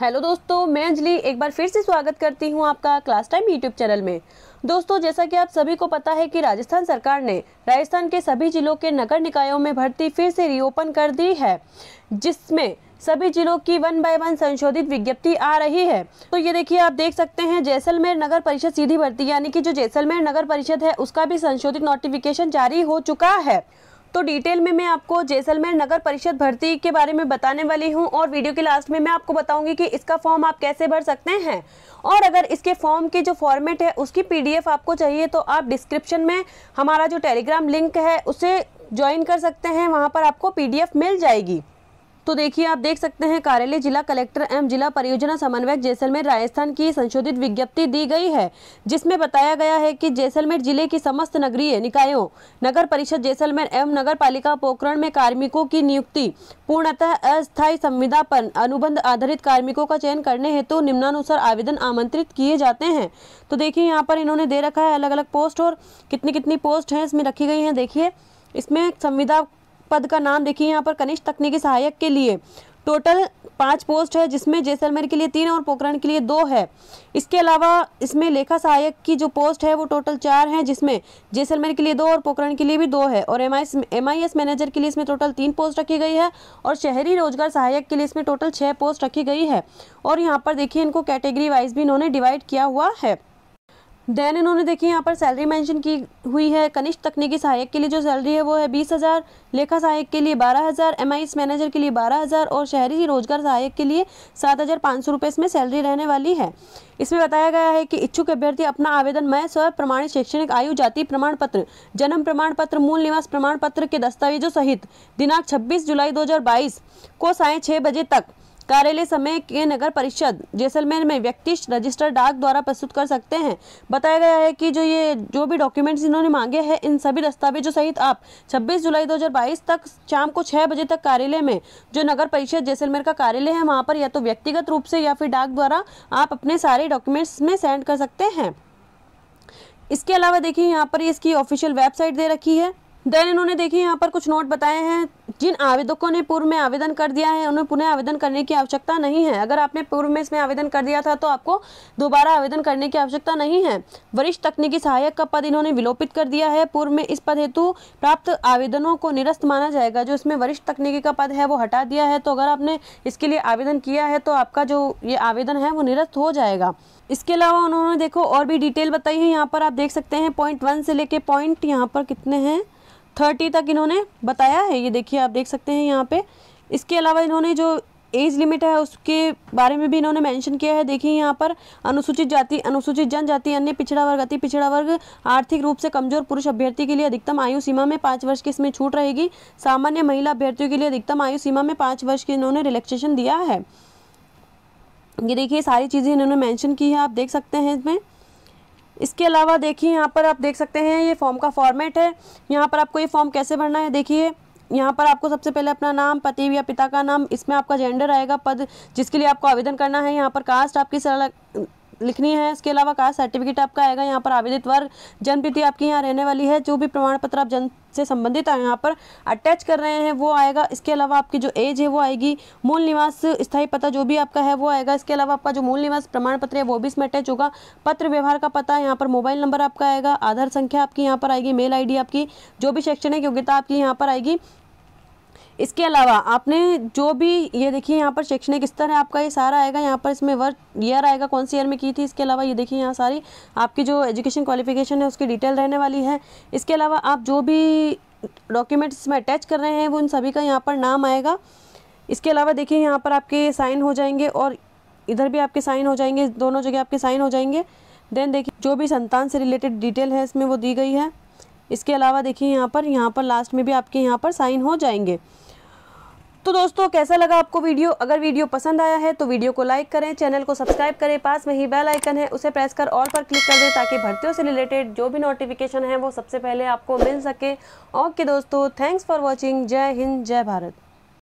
Hello दोस्तों, मैं अंजलि एक बार फिर से स्वागत करती हूँ आपका क्लास टाइम यूट्यूब चैनल में। दोस्तों, जैसा कि आप सभी को पता है कि राजस्थान सरकार ने राजस्थान के सभी जिलों के नगर निकायों में भर्ती फिर से रीओपन कर दी है, जिसमें सभी जिलों की वन बाय वन संशोधित विज्ञप्ति आ रही है। तो ये देखिए, आप देख सकते हैं, जैसलमेर नगर परिषद सीधी भर्ती, यानी कि जो जैसलमेर नगर परिषद है, उसका भी संशोधित नोटिफिकेशन जारी हो चुका है। तो डिटेल में मैं आपको जैसलमेर नगर परिषद भर्ती के बारे में बताने वाली हूँ और वीडियो के लास्ट में मैं आपको बताऊँगी कि इसका फॉर्म आप कैसे भर सकते हैं। और अगर इसके फॉर्म के जो फॉर्मेट है, उसकी पीडीएफ आपको चाहिए तो आप डिस्क्रिप्शन में हमारा जो टेलीग्राम लिंक है, उसे ज्वाइन कर सकते हैं। वहाँ पर आपको पीडीएफ मिल जाएगी। तो देखिए, आप देख सकते हैं, कार्यालय जिला कलेक्टर एवं जिला परियोजना समन्वयक जैसलमेर राजस्थान की संशोधित विज्ञप्ति दी गई है, जिसमें बताया गया है कि जैसलमेर ज़िले की समस्त नगरीय निकायों, नगर परिषद जैसलमेर एवं नगर पालिका पोखरण में कार्मिकों की नियुक्ति, पूर्णतः अस्थायी संविदा पर अनुबंध आधारित कार्मिकों का चयन करने हेतु तो निम्नानुसार आवेदन आमंत्रित किए जाते हैं। तो देखिए, यहाँ पर इन्होंने दे रखा है अलग अलग पोस्ट और कितनी कितनी पोस्ट है इसमें रखी गई है, देखिए। इसमें संविदा पद का नाम देखिए यहाँ पर कनिष्ठ तकनीकी सहायक के लिए। टोटल पाँच पोस्ट है, जिसमें जैसलमेर के लिए तीन और पोखरण के लिए दो है। इसके अलावा इसमें लेखा सहायक की जो पोस्ट है, वो टोटल चार हैं, जिसमें जैसलमेर के लिए दो और पोखरण के लिए भी दो है। और एम आई मैनेजर के लिए इसमें टोटल तीन पोस्ट रखी गई है और शहरी रोज़गार सहायक के लिए इसमें टोटल छः पोस्ट रखी गई है। और यहाँ पर देखिए इनको कैटेगरी वाइज भी इन्होंने डिवाइड किया हुआ है। देन इन्होंने देखिए यहाँ पर सैलरी मेंशन की हुई है कनिष्ठ तकनीकी सहायक के लिए जो सैलरी है वो है बीस हज़ार, लेखा सहायक के लिए बारह हज़ार एमआईएस मैनेजर के लिए बारह हज़ार और शहरी रोज़गार सहायक के लिए सात हज़ार पाँच सौ रुपये इसमें सैलरी रहने वाली है। इसमें बताया गया है कि इच्छुक अभ्यर्थी अपना आवेदन मैं स्व प्रमाणित शैक्षणिक आयु, जाति प्रमाण पत्र, जन्म प्रमाण पत्र, मूल निवास प्रमाण पत्र के दस्तावेजों सहित दिनांक छब्बीस जुलाई दो हज़ार बाईस को साय छः बजे तक कार्यालय समय के नगर परिषद जैसलमेर में व्यक्ति रजिस्टर डाक द्वारा प्रस्तुत कर सकते हैं। बताया गया है कि जो ये जो भी डॉक्यूमेंट्स इन्होंने मांगे हैं, इन सभी दस्तावेजों सहित आप 26 जुलाई 2022 तक शाम को छः बजे तक कार्यालय में जो नगर परिषद जैसलमेर का कार्यालय है, वहाँ पर या तो व्यक्तिगत रूप से या फिर डाक द्वारा आप अपने सारे डॉक्यूमेंट्स में सेंड कर सकते हैं। इसके अलावा देखिए, यहाँ पर इसकी ऑफिशियल वेबसाइट दे रखी है। देन इन्होंने देखिए यहाँ पर कुछ नोट बताए हैं, जिन आवेदकों ने पूर्व में आवेदन कर दिया है, उन्हें पुनः आवेदन करने की आवश्यकता नहीं है। अगर आपने पूर्व में इसमें आवेदन कर दिया था तो आपको दोबारा आवेदन करने की आवश्यकता नहीं है। वरिष्ठ तकनीकी सहायक का पद इन्होंने विलोपित कर दिया है। पूर्व में इस पद हेतु प्राप्त आवेदनों को निरस्त माना जाएगा। जो इसमें वरिष्ठ तकनीकी का पद है, वो हटा दिया है। तो अगर आपने इसके लिए आवेदन किया है तो आपका जो ये आवेदन है, वो निरस्त हो जाएगा। इसके अलावा उन्होंने देखो और भी डिटेल बताई है। यहाँ पर आप देख सकते हैं, पॉइंट वन से लेके पॉइंट यहाँ पर कितने हैं? थर्टी तक इन्होंने बताया है, ये देखिए आप देख सकते हैं यहाँ पे। इसके अलावा इन्होंने जो एज लिमिट है, उसके बारे में भी इन्होंने मेंशन किया है। देखिए यहाँ पर अनुसूचित जाति, अनुसूचित जनजाति, अन्य पिछड़ा वर्ग, अति पिछड़ा वर्ग, आर्थिक रूप से कमज़ोर पुरुष अभ्यर्थी के लिए अधिकतम आयु सीमा में पाँच वर्ष की इसमें छूट रहेगी। सामान्य महिला अभ्यर्थियों के लिए अधिकतम आयु सीमा में पाँच वर्ष की इन्होंने रिलैक्सेशन दिया है। ये देखिए सारी चीज़ें इन्होंने मैंशन की है, आप देख सकते हैं इसमें। इसके अलावा देखिए, यहाँ पर आप देख सकते हैं, ये फॉर्म का फॉर्मेट है। यहाँ पर आपको ये फॉर्म कैसे भरना है, देखिए। यहाँ पर आपको सबसे पहले अपना नाम, पति या पिता का नाम, इसमें आपका जेंडर आएगा, पद जिसके लिए आपको आवेदन करना है। यहाँ पर कास्ट आपकी लिखनी है। इसके अलावा कास्ट सर्टिफिकेट आपका आएगा। यहाँ पर आवेदित वर्ग जन्मतिथि आपकी यहाँ रहने वाली है। जो भी प्रमाण पत्र आप जन्म से संबंधित यहाँ पर अटैच कर रहे हैं, वो आएगा। इसके अलावा आपकी जो एज है, वो आएगी। मूल निवास, स्थायी पता जो भी आपका है, वो आएगा। इसके अलावा आपका जो मूल निवास प्रमाण पत्र है, वो भी इसमें अटैच होगा। पत्र व्यवहार का पता यहाँ पर मोबाइल नंबर आपका आएगा। आधार संख्या आपकी यहाँ पर आएगी। मेल आईडी आपकी। जो भी शैक्षणिक योग्यता आपकी यहाँ पर आएगी। इसके अलावा आपने जो भी, ये देखिए यहाँ पर शैक्षणिक स्तर है आपका ये सारा आएगा, यहाँ पर इसमें वर्क ईयर आएगा, कौन सी ईयर में की थी इसके अलावा, ये देखिए यहाँ सारी, आपकी जो एजुकेशन क्वालिफिकेशन है, उसकी डिटेल रहने वाली है। इसके अलावा आप जो भी डॉक्यूमेंट्स इसमें अटैच कर रहे हैं, वो उन सभी का यहाँ पर नाम आएगा। इसके अलावा देखिए यहाँ पर आपके साइन हो जाएँगे और इधर भी आपके साइन हो जाएँगे, दोनों जगह आपके साइन हो जाएँगे। देन देखिए, जो भी संतान से रिलेटेड डिटेल है, इसमें वो दी गई है। इसके अलावा देखिए यहाँ पर यहाँ पर लास्ट में भी आपके यहाँ पर साइन हो जाएँगे। तो दोस्तों, कैसा लगा आपको वीडियो? अगर वीडियो पसंद आया है तो वीडियो को लाइक करें, चैनल को सब्सक्राइब करें, पास में ही बेल आइकन है, उसे प्रेस कर ऑल पर क्लिक कर दें ताकि भर्तियों से रिलेटेड जो भी नोटिफिकेशन है, वो सबसे पहले आपको मिल सके। ओके दोस्तों, थैंक्स फॉर वॉचिंग, जय हिंद, जय भारत।